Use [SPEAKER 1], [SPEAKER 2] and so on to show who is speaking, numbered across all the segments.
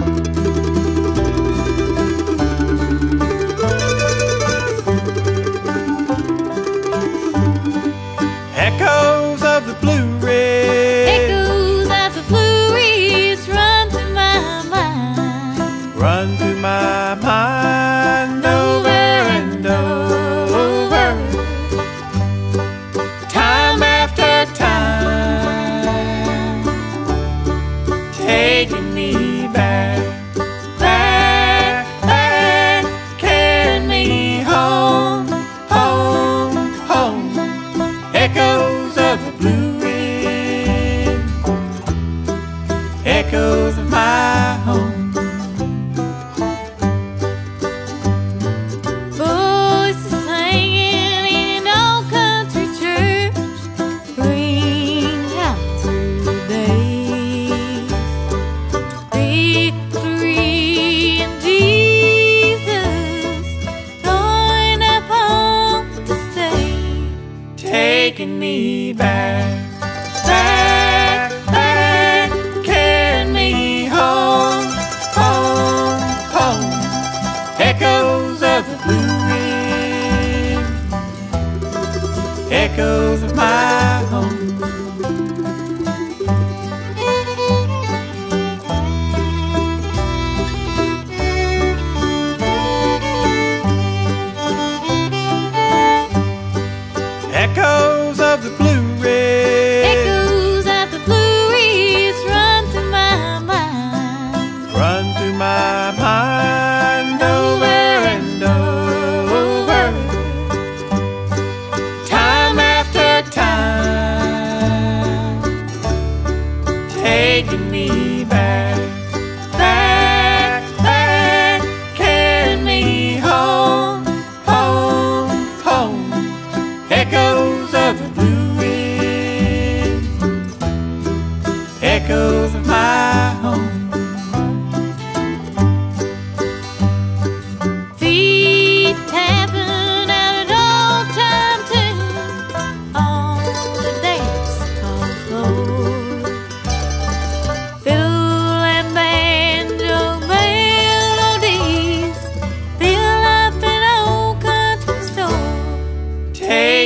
[SPEAKER 1] Música taking me back.
[SPEAKER 2] man.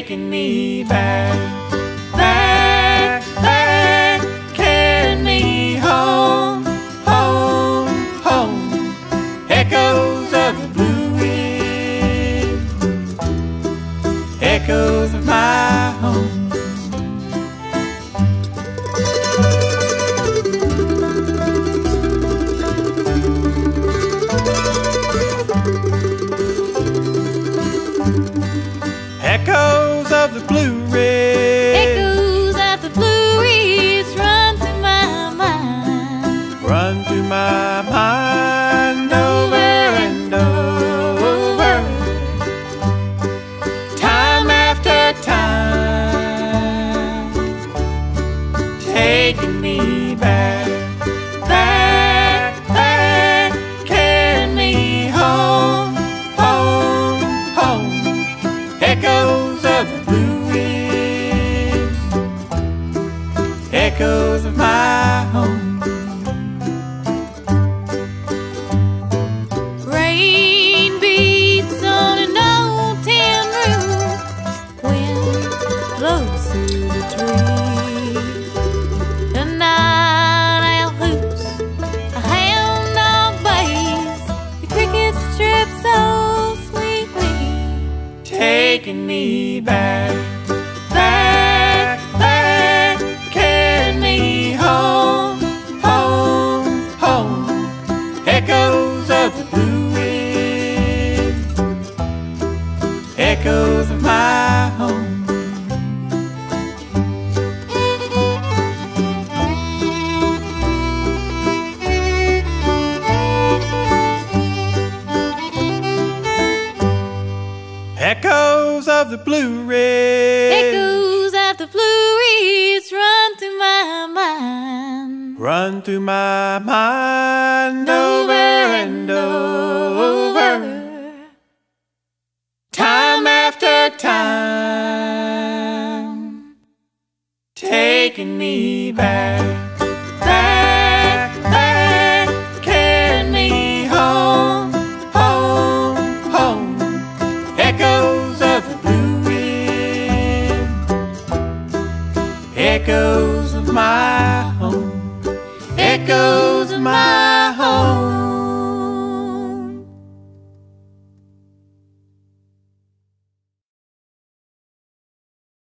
[SPEAKER 1] taking me back, back, back, carrying me home, home, home. Echoes of the blue wind, echoes of my home.
[SPEAKER 2] was my
[SPEAKER 1] home.
[SPEAKER 2] Rain beats on an old tin roof. Wind blows through the tree. Tonight I'll hoose a hound dog bass. The crickets strips so sweetly,
[SPEAKER 1] taking me back. Echoes of the Blue Ridge. Echoes of the Blue Ridge
[SPEAKER 2] run through my mind.
[SPEAKER 1] Run through my mind over, and over. Time after time. Taking me back. Echoes of my